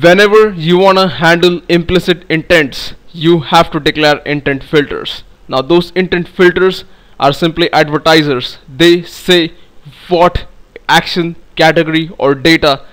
whenever you want to handle implicit intents you have to declare intent filters. Now those intent filters are simply advertisers. They say what action category or data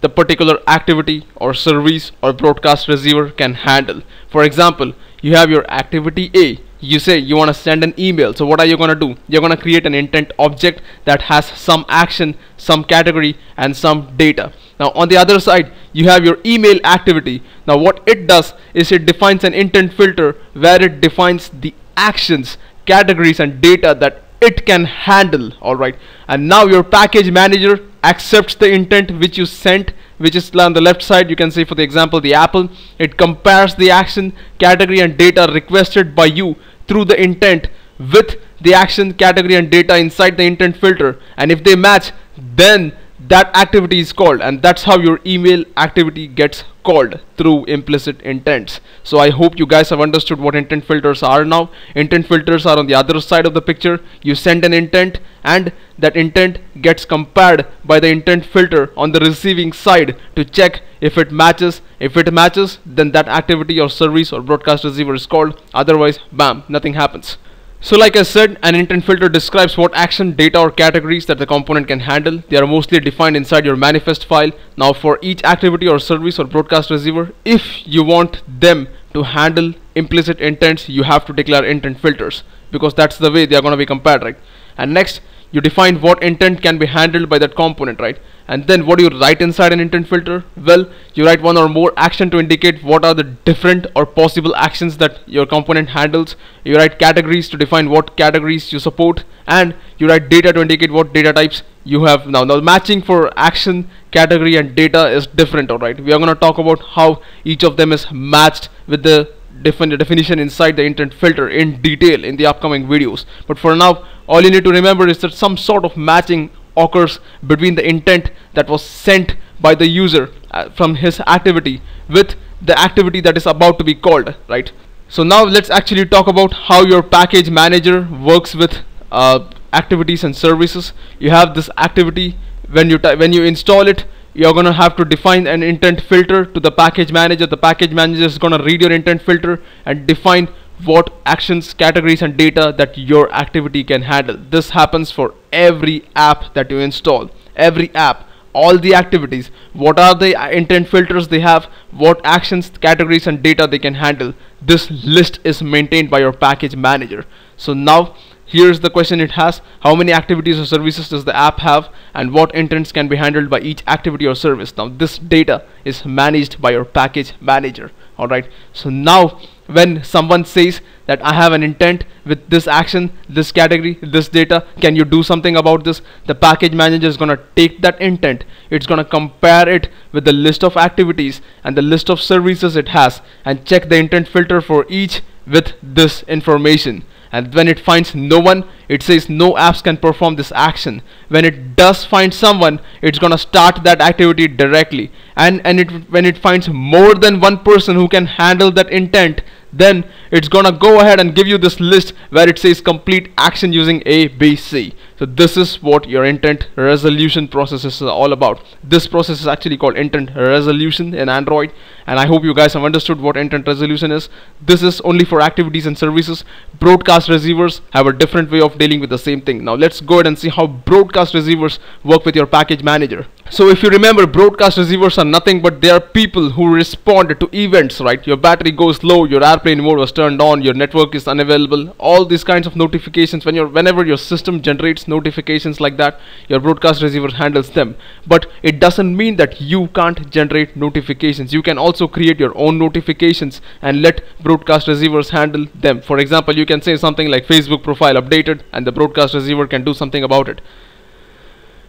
the particular activity or service or broadcast receiver can handle. For example you have your activity A you say you want to send an email. So what are you going to do? You're going to create an intent object that has some action some category and some data. Now on the other side you have your email activity. Now what it does is it defines an intent filter where it defines the actions categories and data that it can handle. Alright and now your package manager accepts the intent which you sent which is on the left side. You can see for the example the apple. It compares the action category and data requested by you through the intent with the action category and data inside the intent filter. And if they match then that activity is called and that's how your email activity gets called through implicit intents. So I hope you guys have understood what intent filters are now. Intent filters are on the other side of the picture. You send an intent and that intent gets compared by the intent filter on the receiving side to check if it matches. If it matches then that activity or service or broadcast receiver is called. Otherwise bam nothing happens so like I said, an intent filter describes what action, data or categories that the component can handle. They are mostly defined inside your manifest file. Now for each activity or service or broadcast receiver, if you want them to handle implicit intents, you have to declare intent filters because that's the way they are going to be compared, right? And next, you define what intent can be handled by that component right? And then what do you write inside an intent filter? Well you write one or more action to indicate what are the different or possible actions that your component handles. You write categories to define what categories you support. And you write data to indicate what data types you have now. Now matching for action category and data is different alright we are going to talk about how each of them is matched with the define the definition inside the intent filter in detail in the upcoming videos. But for now all you need to remember is that some sort of matching occurs between the intent that was sent by the user uh, from his activity with the activity that is about to be called right? So now let's actually talk about how your package manager works with uh, activities and services. You have this activity when you when you install it you're gonna have to define an intent filter to the package manager. The package manager is gonna read your intent filter and define what actions categories and data that your activity can handle. This happens for every app that you install. Every app. All the activities. What are the uh, intent filters they have? What actions categories and data they can handle? This list is maintained by your package manager. So now here's the question it has. How many activities or services does the app have and what intents can be handled by each activity or service? Now this data is managed by your package manager alright so now when someone says that I have an intent with this action this category this data can you do something about this? The package manager is gonna take that intent. It's gonna compare it with the list of activities and the list of services it has and check the intent filter for each with this information and when it finds no one it says no apps can perform this action. When it does find someone it's gonna start that activity directly. And and it when it finds more than one person who can handle that intent then it's gonna go ahead and give you this list where it says complete action using A, B, C. So this is what your intent resolution process is all about. This process is actually called intent resolution in Android and I hope you guys have understood what intent resolution is. This is only for activities and services. Broadcast receivers have a different way of dealing with the same thing. Now let's go ahead and see how broadcast receivers work with your package manager. So if you remember broadcast receivers are nothing but they are people who respond to events right? Your battery goes low your airplane mode was turned on your network is unavailable all these kinds of notifications. When you whenever your system generates notifications like that your broadcast receiver handles them. But it doesn't mean that you can't generate notifications. You can also create your own notifications and let broadcast receivers handle them. For example you can say something like Facebook profile updated and the broadcast receiver can do something about it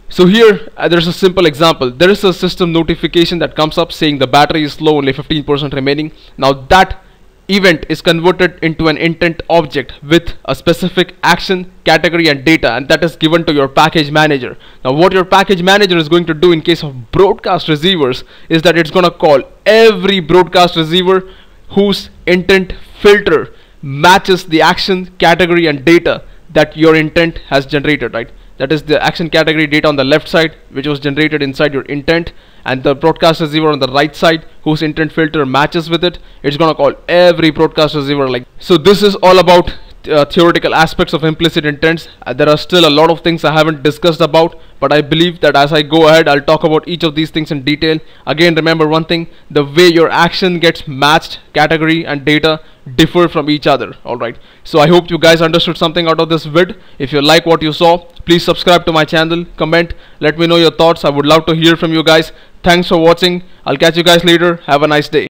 so here uh, there's a simple example. There is a system notification that comes up saying the battery is low only 15% remaining. Now that event is converted into an intent object with a specific action category and data and that is given to your package manager. Now what your package manager is going to do in case of broadcast receivers is that it's going to call every broadcast receiver whose intent filter matches the action category and data that your intent has generated right that is the action category data on the left side which was generated inside your intent. And the broadcast receiver on the right side whose intent filter matches with it. It's gonna call every broadcast receiver like so this is all about uh, theoretical aspects of implicit intents. Uh, there are still a lot of things I haven't discussed about but I believe that as I go ahead I'll talk about each of these things in detail. Again remember one thing the way your action gets matched category and data differ from each other alright so I hope you guys understood something out of this vid. If you like what you saw please subscribe to my channel comment let me know your thoughts. I would love to hear from you guys. Thanks for watching. I'll catch you guys later. Have a nice day